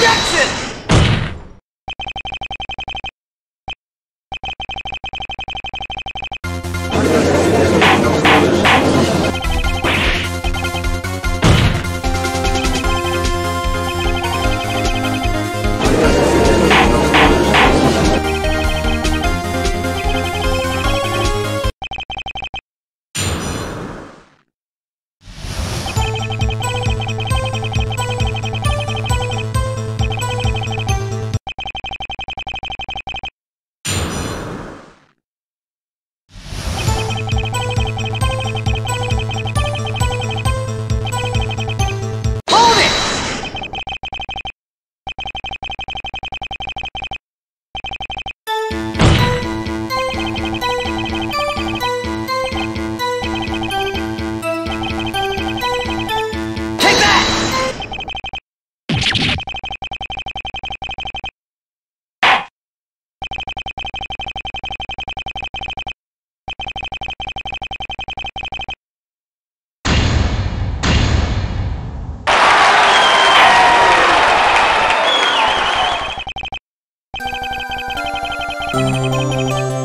Jackson. Música